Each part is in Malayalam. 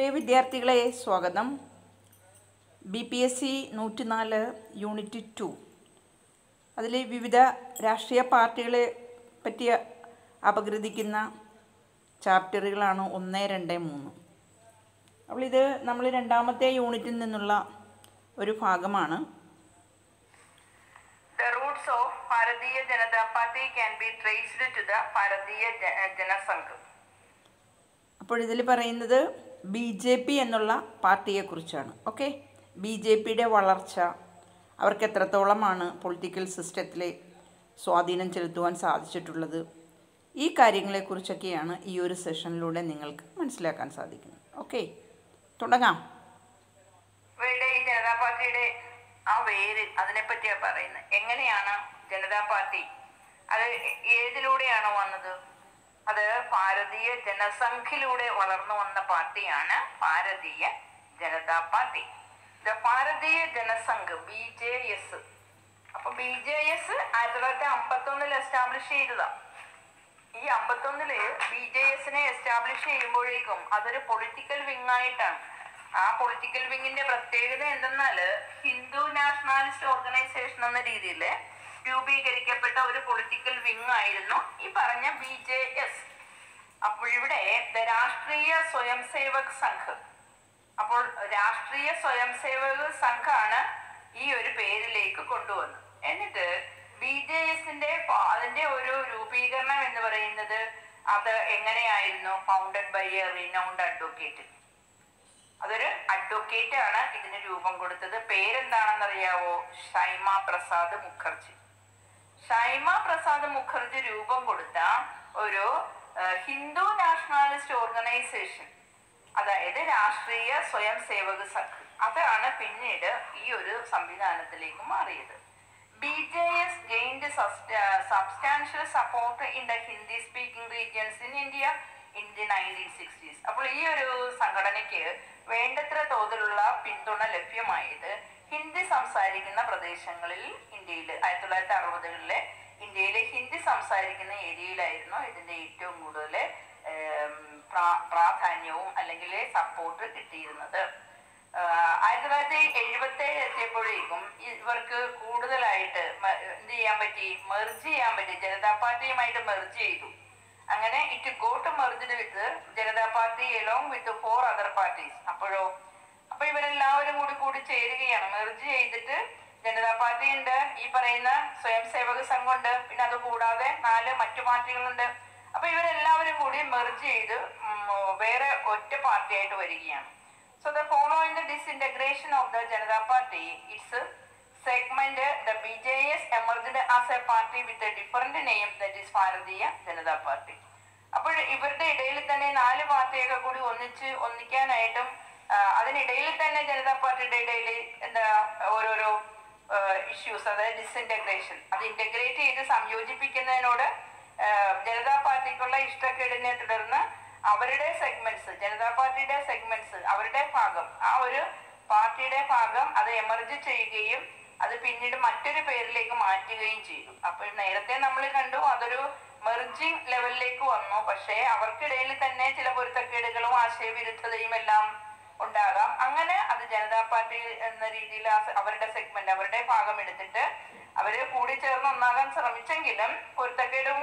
പ്രിയ വിദ്യാർത്ഥികളെ സ്വാഗതം. ബി പി എസ് സി നൂറ്റിനാല് യൂണിറ്റ് ടു. അതിൽ വിവിധ രാഷ്ട്രീയ പാർട്ടികളെ പറ്റി അപഗ്രഥിക്കുന്ന ചാപ്റ്ററുകളാണ് ഒന്ന് രണ്ട് മൂന്ന്. അപ്പോൾ ഇത് നമ്മൾ രണ്ടാമത്തെ യൂണിറ്റിൽ നിന്നുള്ള ഒരു ഭാഗമാണ്. Janata Party can be traced to the Bharatiya Ja- അപ്പോൾ ഇതിൽ പറയുന്നത് ബി ജെ പി എന്നുള്ള പാർട്ടിയെക്കുറിച്ചാണ് ഓക്കെ? ബി ജെ പിയുടെ വളർച്ച അവർക്ക് എത്രത്തോളമാണ് പൊളിറ്റിക്കൽ സിസ്റ്റത്തിലെ സ്വാധീനം ചെലുത്തുവാൻ സാധിച്ചിട്ടുള്ളത്? ഈ കാര്യങ്ങളെക്കുറിച്ചൊക്കെയാണ് ഈ ഒരു സെഷനിലൂടെ നിങ്ങൾക്ക് മനസ്സിലാക്കാൻ സാധിക്കുന്നത് ഓക്കെ? തുടങ്ങാം. ജനതാ പാർട്ടിയുടെ ആ വേര് അതിനെപ്പറ്റിയാണ് പറയുന്നത്. എങ്ങനെയാണ് ജനതാ പാർട്ടി? അത് ഏതിലൂടെയാണ് വന്നത്? അത് ഭാരതീയ ജനസംഖ്യയിലൂടെ വളർന്നു വന്ന പാർട്ടിയാണ് Bharatiya Janata party. Bharatiya Jana Sangh B J S അപ്പൊ ബി ജെ എസ് ആയിരത്തി തൊള്ളായിരത്തി അമ്പത്തി ഒന്നിൽ എസ്റ്റാബ്ലിഷ് ചെയ്തതാ. ഈ അമ്പത്തൊന്നിൽ ബി ജെ എസിനെ എസ്റ്റാബ്ലിഷ് ചെയ്യുമ്പോഴേക്കും അതൊരു പൊളിറ്റിക്കൽ വിങ് ആയിട്ടാണ്. ആ പൊളിറ്റിക്കൽ വിങ്ങിന്റെ പ്രത്യേകത എന്തെന്നാൽ ഹിന്ദു നാഷണാലിസ്റ്റ് ഓർഗനൈസേഷൻ എന്ന രീതിയിൽ രൂപീകരിക്കപ്പെട്ട ഒരു പൊളിറ്റിക്കൽ വിങ് ആയിരുന്നു ഈ പറഞ്ഞ ബി ജെ എസ് അപ്പോൾ ഇവിടെ രാഷ്ട്രീയ സ്വയം സേവക് സംഘ്. അപ്പോൾ രാഷ്ട്രീയ സ്വയം സേവക സംഘാണ് ഈ ഒരു പേരിലേക്ക് കൊണ്ടുവന്നത്. എന്നിട്ട് ബി ജെ എസിന്റെ അതിന്റെ ഒരു രൂപീകരണം എന്ന് പറയുന്നത് അത് എങ്ങനെയായിരുന്നു? Founded by a renowned advocate അതൊരു അഡ്വക്കേറ്റ് ആണ് ഇതിന് രൂപം കൊടുത്തത്. പേരെന്താണെന്ന് അറിയാവോ ഷൈമ പ്രസാദ് മുഖർജി. ഷൈമ പ്രസാദ് മുഖർജി രൂപം കൊടുത്ത ഒരു ഹിന്ദു നാഷണാലിസ്റ്റ് ഓർഗനൈസേഷൻ അതായത് രാഷ്ട്രീയ സ്വയം സേവക സംഘ് അതാണ് പിന്നീട് ഈ ഒരു സംവിധാനത്തിലേക്ക് മാറിയത്. B J S gained substantial support in the Hindi speaking regions in India in the nineteen sixties അപ്പോൾ ഈ ഒരു സംഘടനയ്ക്ക് വേണ്ടത്ര തോതിലുള്ള പിന്തുണ ലഭ്യമായത് ഹിന്ദി സംസാരിക്കുന്ന പ്രദേശങ്ങളിൽ ഇന്ത്യയിൽ ആയിരത്തി തൊള്ളായിരത്തി അറുപതുകളിലെ ഇന്ത്യയിലെ ഹിന്ദി സംസാരിക്കുന്ന ഏരിയയിലായിരുന്നു ഇതിന്റെ ഏറ്റവും കൂടുതൽ പ്രാധാന്യവും അല്ലെങ്കിൽ സപ്പോർട്ട് കിട്ടിയിരുന്നത്. ആയിരത്തി തൊള്ളായിരത്തി എഴുപത്തി ഏഴ് എത്തിയപ്പോഴേക്കും ഇവർക്ക് കൂടുതലായിട്ട് എന്ത് ചെയ്യാൻ പറ്റി? മെർജ് ചെയ്യാൻ പറ്റി. ജനതാ പാർട്ടിയുമായിട്ട് മെർജ് ചെയ്തു. അങ്ങനെ it got merge with Janata party along with four other parties അപ്പോഴോ അപ്പൊ ഇവരെല്ലാവരും കൂടി കൂടി ചേരുകയാണ്. മെർജ് ചെയ്തിട്ട് ജനതാ പാർട്ടി ഉണ്ട്. ഈ പറയുന്ന സ്വയം സേവക സംഘമുണ്ട്. പിന്നെ അത് കൂടാതെ നാല് മറ്റു പാർട്ടികളുണ്ട്. അപ്പൊ ഇവരെല്ലാവരും കൂടി മെർജ് ചെയ്ത് വേറെ ഒറ്റ പാർട്ടിയായിട്ട് വരികയാണ്. So the following the following of the Janata party it's segment the B J S emerged as a party with a different name that is Bharatiya Janata party അപ്പോൾ ഇവരുടെ ഇടയിൽ തന്നെ നാല് പാർട്ടിയൊക്കെ കൂടി ഒന്നിച്ച് ഒന്നിക്കാനായിട്ടും അതിനിടയിൽ തന്നെ ജനതാ പാർട്ടിയുടെ ഇടയിൽ എന്താ ഓരോരോ ഇഷ്യൂസ് അതായത് ഡിസിന്റഗ്രേഷൻ അത് ഇന്റഗ്രേറ്റ് ചെയ്ത് സംയോജിപ്പിക്കുന്നതിനോട് ജനതാ പാർട്ടിക്കുള്ള ഇഷ്ടക്കേടിനെ തുടർന്ന് അവരുടെ സെഗ്മെന്റ്സ് ജനതാ പാർട്ടിയുടെ സെഗ്മെന്റ്സ് അവരുടെ ഭാഗം ആ ഒരു പാർട്ടിയുടെ ഭാഗം അത് എമർജ് ചെയ്യുകയും അത് പിന്നീട് മറ്റൊരു പേരിലേക്ക് മാറ്റുകയും ചെയ്തു. അപ്പോൾ നേരത്തെ നമ്മൾ കണ്ടു അതൊരു മെർജിങ് ലെവലിലേക്ക് വന്നു. പക്ഷേ അവർക്കിടയിൽ തന്നെ ചില പൊരുത്തക്കേടുകളും ആശയവിരുദ്ധതയും എല്ലാം ഉണ്ടാകാം. അങ്ങനെ അത് ജനതാ പാർട്ടി എന്ന രീതിയിൽ അവരുടെ സെഗ്മെന്റ് അവരുടെ ഭാഗം എടുത്തിട്ട് അവർ കൂടി ചേർന്ന് ഒന്നാകാൻ ശ്രമിച്ചെങ്കിലും പൊരുത്തക്കേടും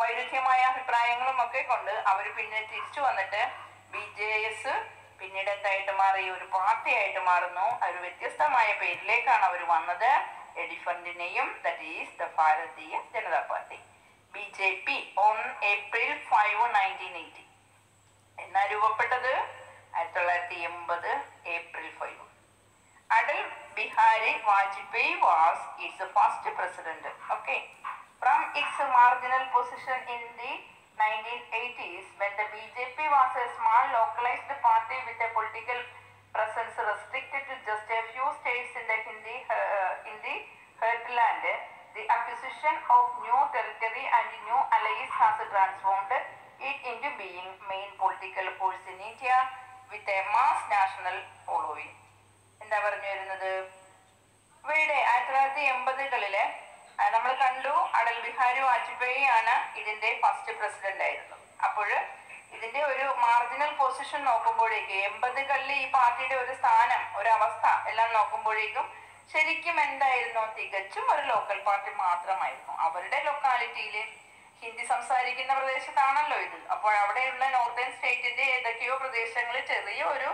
വൈരുദ്ധ്യമായ അഭിപ്രായങ്ങളും ഒക്കെ കൊണ്ട് അവർ പിന്നെ തിരിച്ചു വന്നിട്ട് ബി ജെ എസ് പിന്നീട് എന്തായിട്ട് മാറി? ഒരു പാർട്ടിയായിട്ട് മാറുന്നു. ഒരു വ്യത്യസ്തമായ പേരിലേക്കാണ് അവർ വന്നത്. എലിഫന്റിനെയും that is the Bharatiya Janata party. B J P on April five nineteen eighty എന്നാ രൂപപ്പെട്ടത്? ആയിരത്തി തൊള്ളായിരത്തി എൺപത് April five Atal Bihari Vajpayee was its first president okay from its marginal position in the 1980s when the BJP was a small localized party with a political presence restricted to just a few states in the Hindi uh, in the heartland the acquisition of new territory and new allies has transformed it into being main political force in India with a mass national following എന്താ പറഞ്ഞു വരുന്നത്? ഇവയുടെ ആയിരത്തി തൊള്ളായിരത്തി എൺപതുകളിൽ നമ്മൾ കണ്ടു അടൽ ബിഹാരി വാജ്പേയി ആണ് ഇതിന്റെ ഫസ്റ്റ് പ്രസിഡന്റ് ആയിരുന്നു അപ്പോൾ ഇതിന്റെ ഒരു മാർജിനൽ പൊസിഷൻ നോക്കുമ്പോഴേക്ക് എൺപതുകളിൽ ഈ പാർട്ടിയുടെ ഒരു സ്ഥാനം ഒരു അവസ്ഥ എല്ലാം നോക്കുമ്പോഴേക്കും ശരിക്കും എന്തായിരുന്നു? തികച്ചും ഒരു ലോക്കൽ പാർട്ടി മാത്രമായിരുന്നു. അവരുടെ ലൊക്കാലിറ്റിയിൽ ഹിന്ദി സംസാരിക്കുന്ന പ്രദേശത്താണല്ലോ ഇത്. അപ്പോൾ അവിടെയുള്ള നോർത്തേൺ സ്റ്റേറ്റിന്റെ ഏതൊക്കെയോ പ്രദേശങ്ങളിൽ ചെറിയ ഒരു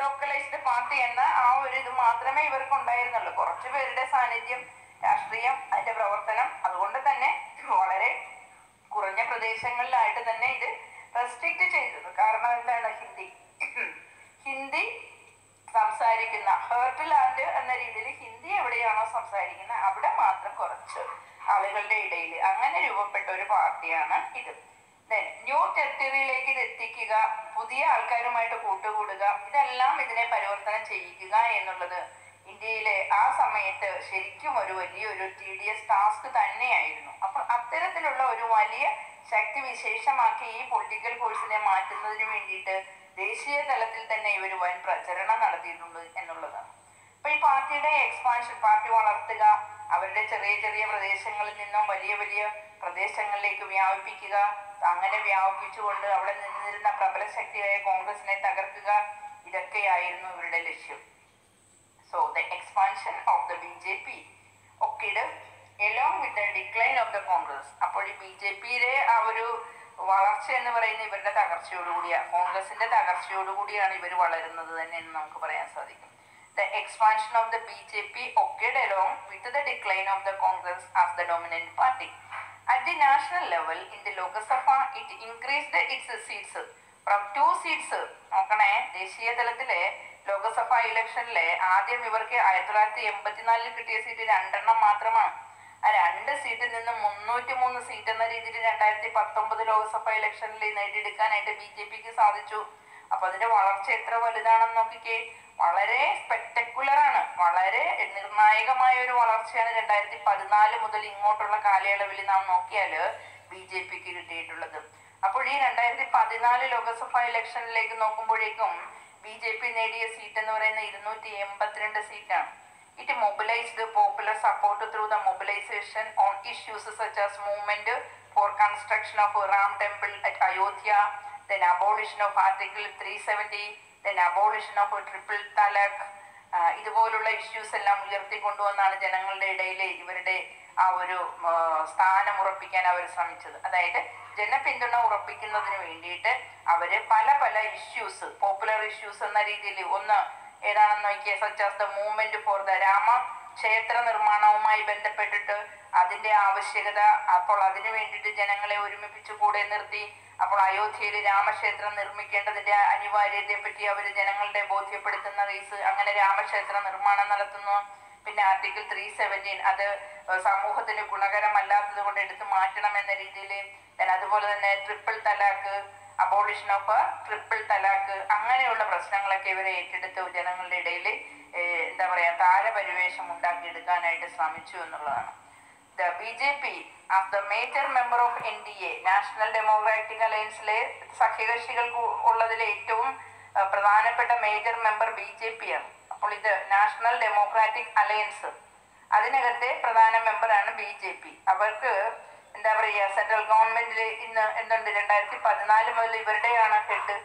ലോക്കലൈസ്ഡ് പാർട്ടി എന്ന ആ ഒരു ഇത് മാത്രമേ ഇവർക്ക് ഉണ്ടായിരുന്നുള്ളൂ കുറച്ചു പേരുടെ സാന്നിധ്യം രാഷ്ട്രീയം അതിന്റെ പ്രവർത്തനം അതുകൊണ്ട് തന്നെ വളരെ കുറഞ്ഞ പ്രദേശങ്ങളിലായിട്ട് തന്നെ ഇത് റെസ്ട്രിക്റ്റ് ചെയ്തത് കാരണം എന്താണ് ഹിന്ദി? ഹിന്ദി സംസാരിക്കുന്ന ഹേർട്ട് ലാൻഡ് എന്ന രീതിയിൽ ഹിന്ദി എവിടെയാണോ സംസാരിക്കുന്നത് അവിടെ മാത്രം കുറച്ച് ആളുകളുടെ ഇടയിൽ. അങ്ങനെ രൂപപ്പെട്ട ഒരു പാർട്ടിയാണ് ഇത്. ന്യൂ ടെറിട്ടറിയിലേക്ക് ഇത് എത്തിക്കുക പുതിയ ആൾക്കാരുമായിട്ട് കൂട്ടുകൂടുക ഇതെല്ലാം ഇതിനെ പരിവർത്തനം ചെയ്യിക്കുക എന്നുള്ളത് ഇന്ത്യയിലെ ആ സമയത്ത് ശരിക്കും ഒരു വലിയൊരു ടി ഡി എസ് ടാസ്ക് തന്നെയായിരുന്നു. അപ്പൊ അത്തരത്തിലുള്ള ഒരു വലിയ ശക്തി വിശേഷമാക്കി ഈ പൊളിറ്റിക്കൽ കോഴ്സിനെ മാറ്റുന്നതിന് വേണ്ടിയിട്ട് ദേശീയ തലത്തിൽ തന്നെ ഇവർ വൻ പ്രചരണം നടത്തിയിട്ടുണ്ട് എന്നുള്ളതാണ്. അപ്പൊ ഈ പാർട്ടിയുടെ എക്സ്പാൻഷൻ പാർട്ടി വളർത്തുക അവരുടെ ചെറിയ ചെറിയ പ്രദേശങ്ങളിൽ നിന്നും വലിയ വലിയ പ്രദേശങ്ങളിലേക്ക് വ്യാപിപ്പിക്കുക അങ്ങനെ വ്യാപിപ്പിച്ചുകൊണ്ട് അവിടെ നിന്നിരുന്ന പ്രബല ശക്തിയായ കോൺഗ്രസിനെ തകർക്കുക ഇതൊക്കെയായിരുന്നു ഇവരുടെ ലക്ഷ്യം. So the expansion of the B J P occurred along with the decline of the Congress അപ്പോൾ ഈ ബി ജെ പിയിലെ ആ ഒരു വളർച്ച എന്ന് പറയുന്നത് ഇവരുടെ തകർച്ചയോടുകൂടിയാണ് കോൺഗ്രസിന്റെ തകർച്ചയോടുകൂടിയാണ് ഇവർ വളരുന്നത് തന്നെ എന്ന് നമുക്ക് പറയാൻ സാധിക്കും. Expansion of the B J P occurred along with the decline of the Congress as the dominant party at the national level in the Lok Sabha it increased its seats from two seats നോക്കണേ ദേശീയ തലത്തിലെ ലോകസഭ ഇലക്ഷനിലെ ആദ്യം ഇവർക്ക് ആയിരത്തി തൊള്ളായിരത്തി എൺപത്തിനാലിൽ കിട്ടിയ സീറ്റ് രണ്ടെണ്ണം മാത്രമാണ്. ആ രണ്ട് സീറ്റിൽ നിന്ന് മുന്നൂറ്റി മൂന്ന് സീറ്റ് എന്ന രീതിയിൽ രണ്ടായിരത്തി പത്തൊമ്പത് ലോക്സഭ ഇലക്ഷനിൽ നേടിയെടുക്കാനായിട്ട് ബി ജെ പിക്ക് സാധിച്ചു. അപ്പൊ അതിന്റെ വളർച്ച എത്ര വലുതാണെന്ന് നോക്കിക്കേ. വളരെ സ്പെക്ടക്കുലർ ആണ്. വളരെ നിർണായകമായ ഒരു വളർച്ചയാണ് രണ്ടായിരത്തി പതിനാല് മുതൽ ഇങ്ങോട്ടുള്ള കാലയളവിൽ നാം നോക്കിയാൽ ബി ജെ പിക്ക് കിട്ടിയിട്ടുള്ളത്. അപ്പോൾ ഈ രണ്ടായിരത്തി പതിനാല് ലോക്സഭാ ഇലക്ഷനിലേക്ക് നോക്കുമ്പോഴേക്കും ബി ജെ പി നേടിയ സീറ്റ് എന്ന് പറയുന്ന ഇരുന്നൂറ്റി എൺപത്തിരണ്ട് സീറ്റാണ്. It mobilised popular support through the mobilisation on issues such as movement for construction of Ram temple at Ayodhya then abolition of article three seventy then abolition of triple talaq ഇതുപോലുള്ള ഇഷ്യൂസ് എല്ലാം ഉയർത്തിക്കൊണ്ടുവന്നാണ് ജനങ്ങളുടെ ഇടയിൽ ഇവരുടെ ആ ഒരു സ്ഥാനം ഉറപ്പിക്കാൻ അവർ ശ്രമിച്ചത്. അതായത് ജനപിന്തുണ ഉറപ്പിക്കുന്നതിന് വേണ്ടിയിട്ട് അവർ പല പല ഇഷ്യൂസ് പോപ്പുലർ ഇഷ്യൂസ് എന്ന രീതിയിൽ ഒന്ന് ഏതാണെന്ന് നോക്കിയ such the movement for the Rama ക്ഷേത്ര നിർമ്മാണവുമായി ബന്ധപ്പെട്ടിട്ട് അതിന്റെ ആവശ്യകത അപ്പോൾ അതിനു വേണ്ടിയിട്ട് ജനങ്ങളെ ഒരുമിപ്പിച്ചു കൂടെ നിർത്തി അപ്പോൾ അയോധ്യയിൽ രാമക്ഷേത്രം നിർമ്മിക്കേണ്ടതിന്റെ അനിവാര്യതയെ പറ്റി അവർ ജനങ്ങളുടെ ബോധ്യപ്പെടുത്തുന്ന കേസ് അങ്ങനെ രാമക്ഷേത്ര നിർമ്മാണം നടത്തുന്നു. പിന്നെ ആർട്ടിക്കിൾ ത്രീ സെവന്റീൻ അത് സമൂഹത്തിന് ഗുണകരമല്ലാത്തത് കൊണ്ട് എടുത്ത് മാറ്റണം എന്ന രീതിയിൽ അതുപോലെ തന്നെ triple talaq abolition of triple talaq അങ്ങനെയുള്ള പ്രശ്നങ്ങളൊക്കെ ഇവരെ ഏറ്റെടുത്തു ജനങ്ങളുടെ ഇടയിൽ എന്താ പറയാ താരപരിവേഷം ഉണ്ടാക്കിയെടുക്കാനായിട്ട് ശ്രമിച്ചു എന്നുള്ളതാണ്. The B J P as the major member of N D A national democratic അലയൻസിലെ സഖ്യകക്ഷികൾക്ക് ഉള്ളതിലെ ഏറ്റവും പ്രധാനപ്പെട്ട major member B J P ആണ്. അപ്പോൾ ഇത് നാഷണൽ ഡെമോക്രാറ്റിക് അലയൻസ്. അതിനകത്തെ പ്രധാന മെമ്പറാണ് ബി ജെ പി. അവർക്ക് എന്താ പറയുക സെൻട്രൽ ഗവൺമെന്റിൽ ഇന്ന് എന്തുണ്ട്? രണ്ടായിരത്തി പതിനാല് മുതൽ ഇവരുടെയാണ് ഹെഡ്.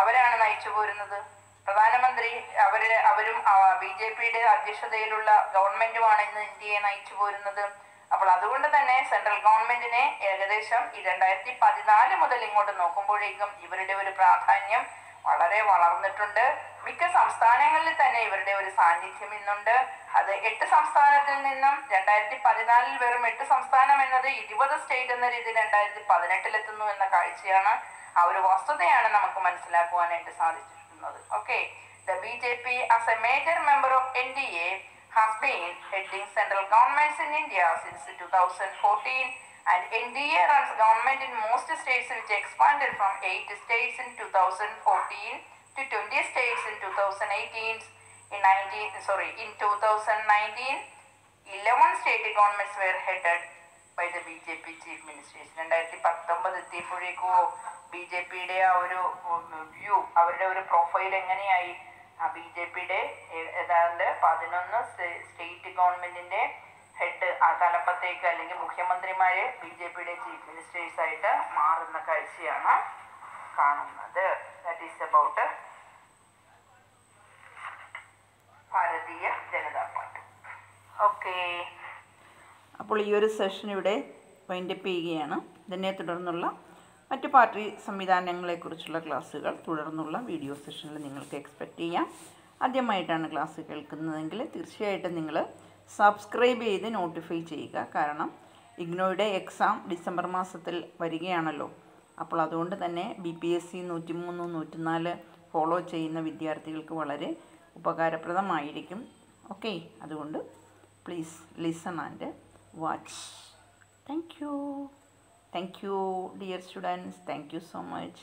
അവരാണ് നയിച്ചു പോരുന്നത് പ്രധാനമന്ത്രി അവരുടെ അവരും ബി ജെ പിയുടെ അധ്യക്ഷതയിലുള്ള ഗവൺമെന്റുമാണ് ഇന്ന് ഇന്ത്യയെ നയിച്ചു പോരുന്നത്. അപ്പോൾ അതുകൊണ്ട് തന്നെ സെൻട്രൽ ഗവൺമെന്റിനെ ഏകദേശം ഈ രണ്ടായിരത്തി പതിനാല് മുതൽ ഇങ്ങോട്ട് നോക്കുമ്പോഴേക്കും ഇവരുടെ ഒരു പ്രാധാന്യം വളരെ വളർന്നിട്ടുണ്ട്. മിക്ക സംസ്ഥാനങ്ങളിൽ തന്നെ ഇവരുടെ ഒരു സാന്നിധ്യം ഇന്നുണ്ട്. അത് എട്ട് സംസ്ഥാനത്തിൽ നിന്നും രണ്ടായിരത്തി പതിനാലിൽ വെറും എട്ട് സംസ്ഥാനം എന്നത് ഇരുപത് സ്റ്റേറ്റ് എന്ന രീതിയിൽ രണ്ടായിരത്തി പതിനെട്ടിലെത്തുന്നു എന്ന കാഴ്ചയാണ്. ആ ഒരു വസ്തുതയാണ് നമുക്ക് മനസ്സിലാക്കുവാനായിട്ട് സാധിച്ചിട്ടുള്ളത് okay the B J P as a major member of N D A has been heading central governments in India since 2014 and NDA runs government in most states which expanded from 8 states in 2014 to 20 states in 2018 in 19 sorry in 2019 11 state governments were headed by J P chief ministers രണ്ടായിരത്തി പത്തൊമ്പത് എത്തിയപ്പോഴേക്കോ ബി ജെ പിയുടെ ആ ഒരു വ്യൂ അവരുടെ ഒരു പ്രൊഫൈൽ എങ്ങനെയായി? ആ ബി ജെ പിയുടെ ഏതാണ്ട് പതിനൊന്ന് സ്റ്റേറ്റ് ഗവൺമെന്റിന്റെ ഹെഡ് ആ തലപ്പത്തേക്ക് അല്ലെങ്കിൽ മുഖ്യമന്ത്രിമാര് ബി ജെ പിയുടെ ചീഫ് മിനിസ്റ്റേഴ്സ് ആയിട്ട് മാറുന്ന കാഴ്ചയാണ് കാണുന്നത്. That is about Bharatiya Janata party. Okay അപ്പോൾ ഈ ഒരു സെഷൻ ഇവിടെ വൈൻഡപ്പ് ചെയ്യുകയാണ്. ഇതിനെ തുടർന്നുള്ള മറ്റ് പാർട്ടി സംവിധാനങ്ങളെക്കുറിച്ചുള്ള ക്ലാസ്സുകൾ തുടർന്നുള്ള വീഡിയോ സെഷനിൽ നിങ്ങൾക്ക് എക്സ്പെക്റ്റ് ചെയ്യാം. ആദ്യമായിട്ടാണ് ക്ലാസ് കേൾക്കുന്നതെങ്കിൽ തീർച്ചയായിട്ടും നിങ്ങൾ സബ്സ്ക്രൈബ് ചെയ്ത് നോട്ടിഫൈ ചെയ്യുക. കാരണം ഇഗ്നോയുടെ എക്സാം ഡിസംബർ മാസത്തിൽ വരികയാണല്ലോ. അപ്പോൾ അതുകൊണ്ട് തന്നെ ബി പി എസ് സി നൂറ്റിമൂന്ന് നൂറ്റിനാല് ഫോളോ ചെയ്യുന്ന വിദ്യാർത്ഥികൾക്ക് വളരെ ഉപകാരപ്രദമായിരിക്കും. ഓക്കെ അതുകൊണ്ട് please listen and watch. Thank you. Thank you dear students. Thank you so much.